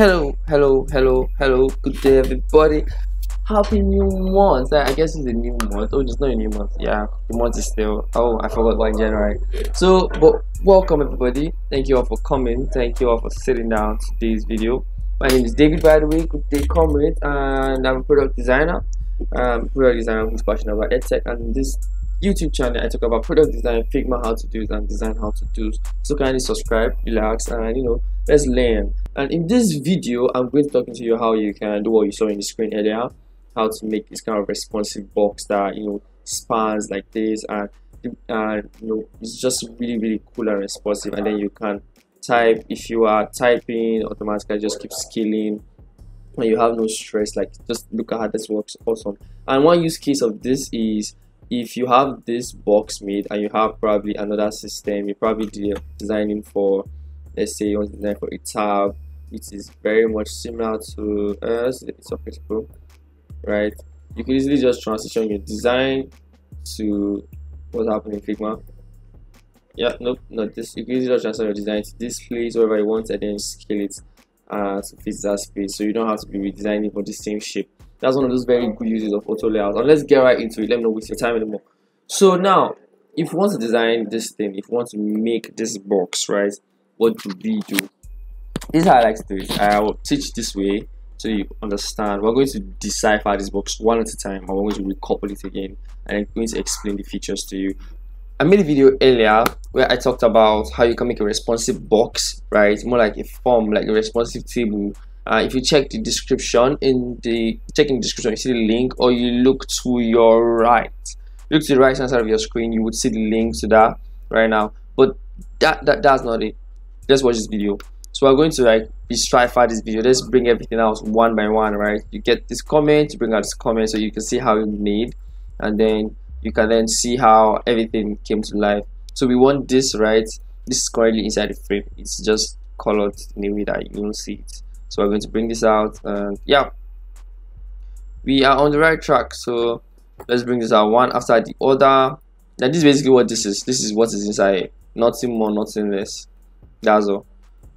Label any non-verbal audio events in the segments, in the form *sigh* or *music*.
Hello, hello, hello, hello. Good day, everybody. Happy new month. I guess it's a new month. Oh, it's not a new month. Yeah, the month is still. Oh, I forgot one January. So, but welcome everybody. Thank you all for coming. Thank you all for sitting down today's video. My name is David, by the way. Good day, comrade, and I'm a product designer. Um, product designer who's passionate about edtech, and this YouTube channel I talk about product design, Figma, how to do it, and design how to do. So kindly subscribe, relax, and you know, let's learn. And in this video, I'm going to talking to you how you can do what you saw in the screen earlier, how to make this kind of responsive box that you know spans like this, and and you know it's just really really cool and responsive. And then you can type if you are typing automatically, just keep scaling. And you have no stress like just look at how this works. Awesome. And one use case of this is if you have this box made and you have probably another system you're probably designing for let's say you want to design for a tab it is very much similar to uh, Surface Pro right you can easily just transition your design to what's happening in Figma yeah nope not this you can easily just transfer your design to this place wherever you want and then scale it uh, to fit that space so you don't have to be redesigning for the same shape that's one of those very good uses of auto layout. And let's get right into it. Let me not waste your time anymore. So now, if you want to design this thing, if you want to make this box, right, what do we do? How I like to do it. I will teach this way so you understand. We're going to decipher this box one at a time, and we're going to recouple it again, and I'm going to explain the features to you. I made a video earlier where I talked about how you can make a responsive box, right? More like a form, like a responsive table uh, if you check the description in the check in the description you see the link or you look to your right look to the right hand side of your screen you would see the link to that right now but that, that that's not it let's watch this video. So we're going to like be decipher this video. Let's bring everything out one by one right? You get this comment you bring out this comment so you can see how it made and then you can then see how everything came to life. So we want this right? This is currently inside the frame. It's just colored in a way that you don't see it. So we're going to bring this out and yeah. We are on the right track so let's bring this out one after the other. Now this is basically what this is. This is what is inside. Nothing more nothing less all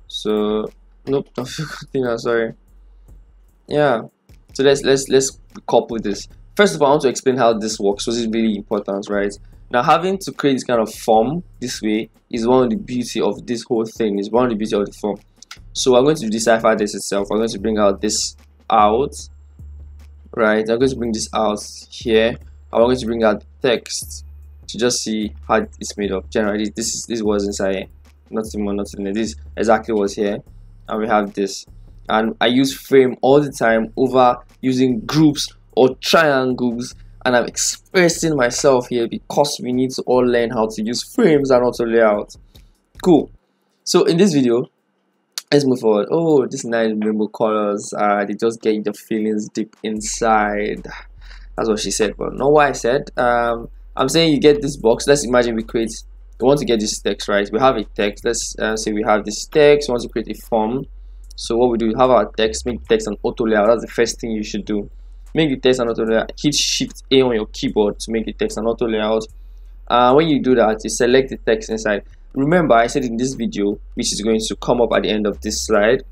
so nope *laughs* I'm sorry. Yeah so let's let's let's couple this. First of all i want to explain how this works this is really important right? Now having to create this kind of form this way is one of the beauty of this whole thing is one of the beauty of the form. So I'm going to decipher this itself. I'm going to bring out this out right? I'm going to bring this out here I'm going to bring out text to just see how it's made up. Generally this is this was inside nothing more nothing this exactly was here and we have this. And I use frame all the time over using groups or triangles and I'm expressing myself here because we need to all learn how to use frames and auto layout. Cool. So in this video let's move forward. Oh these nice rainbow colors uh they just get your feelings deep inside. That's what she said but not what i said. Um i'm saying you get this box. Let's imagine we create we want to get this text right. We have a text. Let's uh, say we have this text. We want to create a form. So what we do we have our text. Make text an auto layout. That's the first thing you should do. Make the text an auto layout. Hit shift a on your keyboard to make the text an auto layout. Uh, when you do that you select the text inside. Remember I said in this video which is going to come up at the end of this slide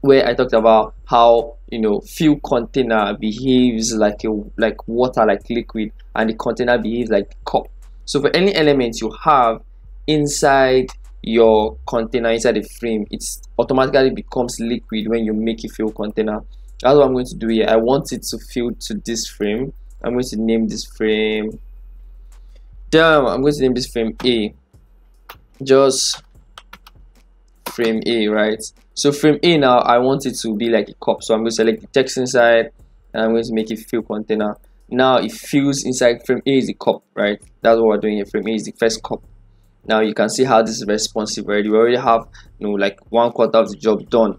where I talked about how you know fill container behaves like a like water like liquid and the container behaves like cup so for any element you have inside your container inside the frame it automatically becomes liquid when you make a fill container that's what I'm going to do here I want it to fill to this frame I'm going to name this frame damn I'm going to name this frame A just frame A, right? So frame A now, I want it to be like a cup. So I'm going to select the text inside and I'm going to make it fill container. Now it fills inside frame A is the cup, right? That's what we're doing here. Frame A is the first cup. Now you can see how this is responsive already. We already have you know like one quarter of the job done.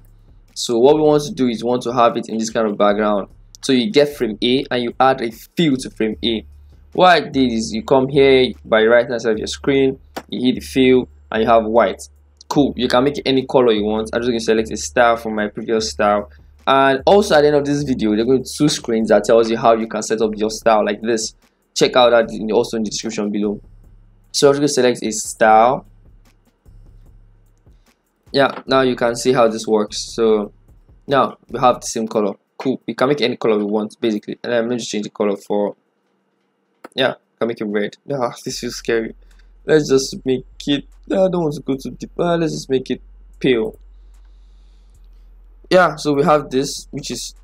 So what we want to do is want to have it in this kind of background. So you get frame A and you add a fill to frame A. What I did is you come here by right hand side of your screen, you hit the fill and you have white cool you can make it any color you want i'm just going to select a style from my previous style and also at the end of this video they're going to two screens that tells you how you can set up your style like this. Check out that in, also in the description below. So i'm going select a style. Yeah now you can see how this works. So now we have the same color. Cool. We can make any color we want basically. And I'm going to change the color for yeah can make it red. *laughs* Ah this feels scary. Let's just make it I don't want to go too deep. Uh, let's just make it pale yeah so we have this which is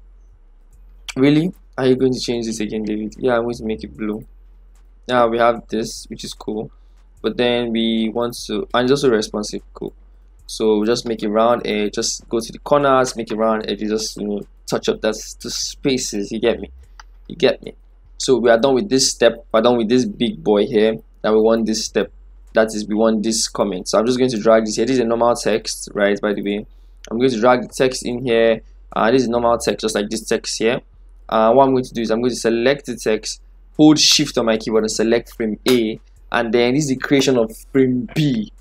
really are you going to change this again David? Yeah I'm going to make it blue. Now we have this which is cool. But then we want to and it's also responsive cool. So just make it round and just go to the corners make it round eh, and you just you know touch up that's the spaces you get me? You get me? So we are done with this step we're done with this big boy here now we want this step. That is we want this comment. So i'm just going to drag this here. This is a normal text right by the way i'm going to drag the text in here. Uh, this is normal text just like this text here. Uh, what i'm going to do is i'm going to select the text hold shift on my keyboard and select frame a and then this is the creation of frame b.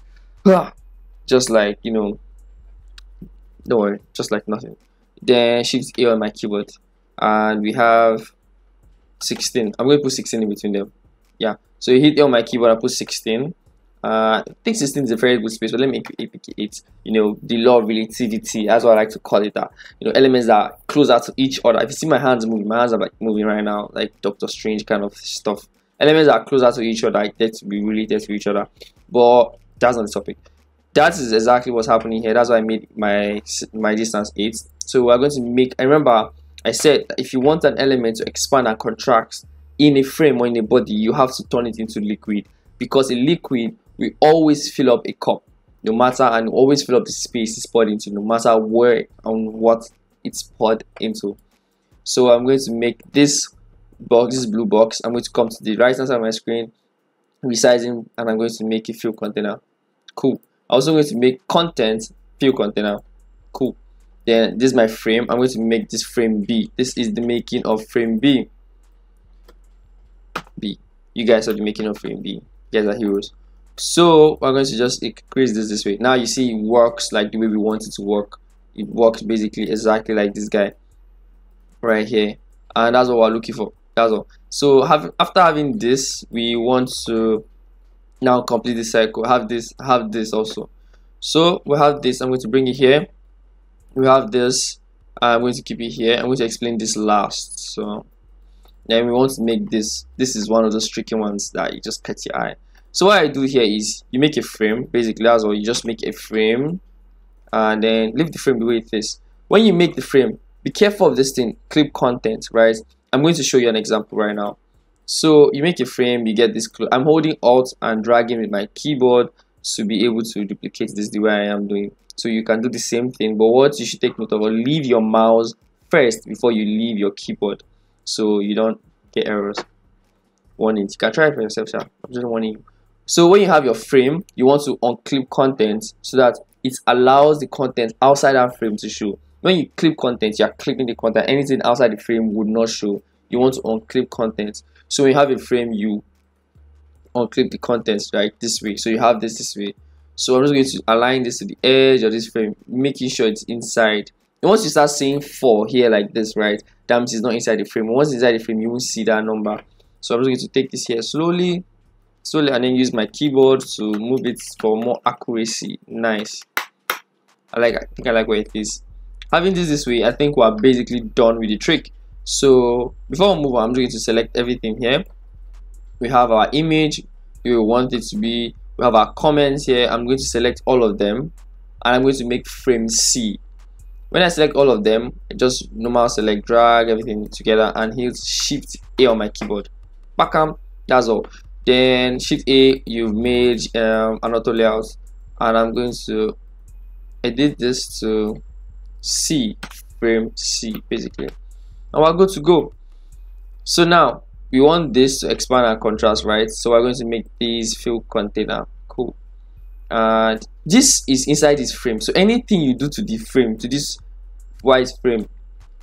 Just like you know don't worry just like nothing. Then shift a on my keyboard and we have 16 i'm going to put 16 in between them. Yeah so you hit a on my keyboard i put 16 uh, think 16 is a very good space, but let me it You know, the law of relativity, that's what I like to call it. That you know, elements that are closer to each other. If you see my hands moving, my hands are like moving right now, like Doctor Strange kind of stuff. Elements that are closer to each other, like that to be related to each other. But that's not the topic. That is exactly what's happening here. That's why I made my my distance 8. So we're going to make. I remember I said if you want an element to expand and contract in a frame or in a body, you have to turn it into liquid because a liquid we always fill up a cup no matter and always fill up the space it's poured into no matter where and what it's poured into. So i'm going to make this box this blue box i'm going to come to the right hand side of my screen resizing and i'm going to make a fill container. Cool. I'm also going to make content fill container. Cool. Then this is my frame. I'm going to make this frame b. This is the making of frame b. B. You guys are the making of frame b. You guys are heroes so we're going to just increase this this way. Now you see it works like the way we want it to work. It works basically exactly like this guy right here. And that's what we're looking for. That's all. So have, after having this we want to now complete the cycle have this have this also. So we have this. I'm going to bring it here. We have this. I'm going to keep it here. I'm going to explain this last. So then we want to make this. This is one of those tricky ones that you just catch your eye so what I do here is you make a frame basically that's all. You just make a frame and then leave the frame the way it is. When you make the frame be careful of this thing clip content right? I'm going to show you an example right now. So you make a frame you get this I'm holding alt and dragging with my keyboard to be able to duplicate this the way I am doing. So you can do the same thing but what you should take note of leave your mouse first before you leave your keyboard so you don't get errors. Warning you can try it for yourself sir. I'm just warning you so when you have your frame, you want to unclip content so that it allows the content outside that frame to show. When you clip content, you are clipping the content. Anything outside the frame would not show. You want to unclip content. So when you have a frame, you unclip the contents right this way. So you have this this way. So I'm just going to align this to the edge of this frame, making sure it's inside. And once you start seeing four here like this, right, that means it's not inside the frame. Once inside the frame, you won't see that number. So I'm just going to take this here slowly slowly and then use my keyboard to move it for more accuracy. Nice. I like I think I like where it is. Having this this way I think we're basically done with the trick. So before we move on I'm going to select everything here. We have our image. We want it to be we have our comments here. I'm going to select all of them and I'm going to make frame C. When I select all of them I just normal select drag everything together and hit shift A on my keyboard. Backham that's all then shift a you've made um, an layout. And i'm going to edit this to c frame c basically. And we're good to go. So now we want this to expand and contrast right? So we're going to make this fill container. Cool. And this is inside this frame. So anything you do to the frame to this white frame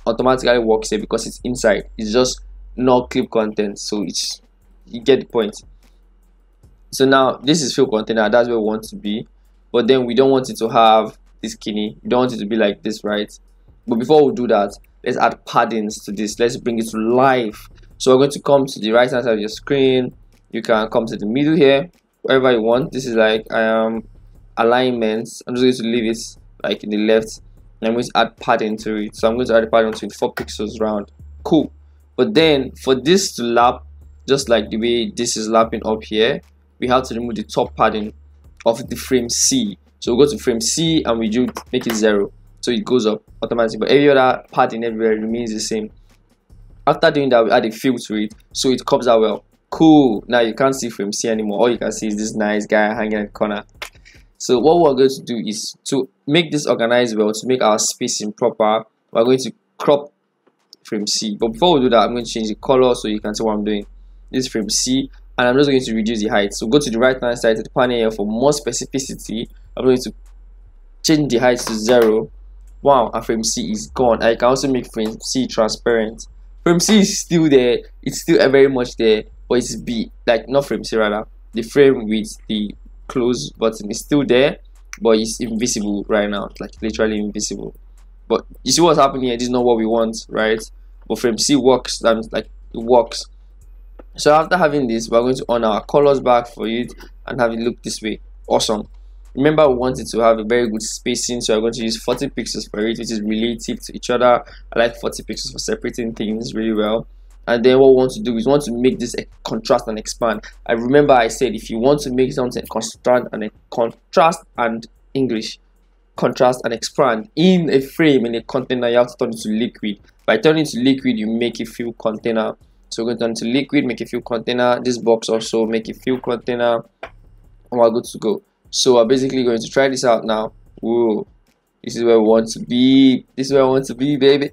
automatically works here because it's inside. It's just not clip content. So it's you get the point so now this is fill container that's where we want to be. But then we don't want it to have this skinny. We don't want it to be like this right? But before we do that let's add paddings to this. Let's bring it to life. So we're going to come to the right hand side of your screen. You can come to the middle here wherever you want. This is like um alignments. I'm just going to leave it like in the left. And I'm going to add padding to it. So I'm going to add a padding to it 4 pixels round. Cool. But then for this to lap just like the way this is lapping up here we have to remove the top padding of the frame C. So we go to frame C and we do make it zero. So it goes up automatically but every other padding everywhere remains the same. After doing that we add a fill to it so it comes out well. Cool. Now you can't see frame C anymore. All you can see is this nice guy hanging in the corner. So what we're going to do is to make this organized well to make our spacing proper we're going to crop frame C. But before we do that I'm going to change the color so you can see what I'm doing. This frame C and I'm just going to reduce the height. So go to the right hand side of the panel here for more specificity. I'm going to change the height to zero. Wow and frame C is gone. I can also make frame C transparent. Frame C is still there. It's still uh, very much there but it's B like not frame C rather. The frame with the close button is still there but it's invisible right now. Like literally invisible. But you see what's happening here? This is not what we want right? But frame C works and like it works so after having this we're going to on our colors back for it and have it look this way. Awesome. Remember we wanted to have a very good spacing so i'm going to use 40 pixels for it which is relative to each other. I like 40 pixels for separating things really well. And then what we want to do is want to make this a contrast and expand. I remember i said if you want to make something contrast and contrast and english contrast and expand in a frame in a container you have to turn it to liquid. By turning to liquid you make a fill container so going to liquid make a fill container. This box also make a fill container. And we're good to go. So we're basically going to try this out now. Whoa, this is where we want to be. This is where I want to be baby.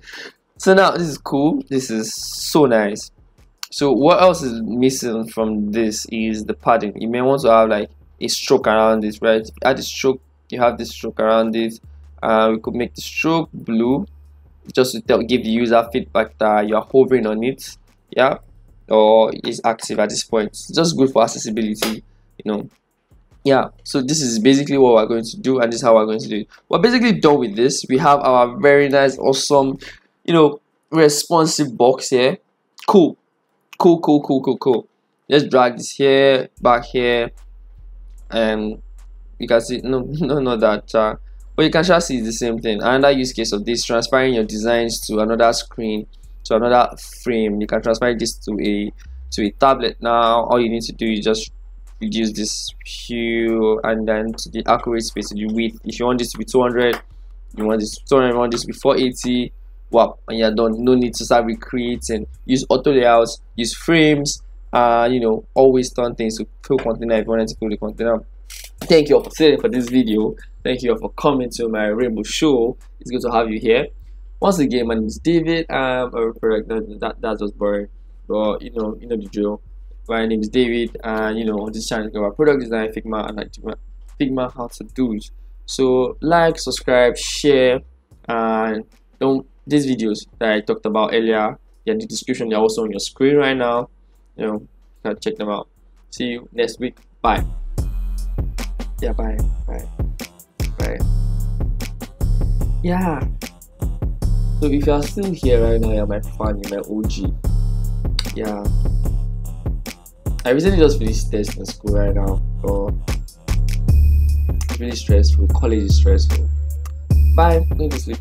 So now this is cool. This is so nice. So what else is missing from this is the padding. You may want to have like a stroke around this right? You add a stroke you have this stroke around it. Uh, we could make the stroke blue just to tell, give the user feedback that you're hovering on it yeah? Or is active at this point. It's just good for accessibility you know. Yeah so this is basically what we're going to do and this is how we're going to do it. We're basically done with this. We have our very nice awesome you know responsive box here. Cool. Cool cool cool cool cool. Let's drag this here back here and you can see no *laughs* no no that uh, but you can just see the same thing. Another use case of this transferring your designs to another screen to another frame you can transfer this to a to a tablet now. All you need to do is just reduce this hue and then to the accurate space the width. If you want this to be 200 you want this 200 you want this to be 480 wow and you're done. No need to start recreating. Use auto layouts use frames uh you know always turn things to fill container if you want to fill the container. Thank you all for sitting for this video. Thank you all for coming to my rainbow show. It's good to have you here once again, my name is David. I'm a product. That that was boring, but you know, you know the drill. My name is David, and you know, on this channel, about product design, Figma, and like Figma how to do it. So, like, subscribe, share, and don't these videos that I talked about earlier. in the description. They're also on your screen right now. You know, you check them out. See you next week. Bye. Yeah, bye. Bye. Bye. Yeah. So if you are still here right now, you're my fan, you're my OG. Yeah. I recently just finished test in school right now, so it's really stressful. College is stressful. Bye. Going to sleep.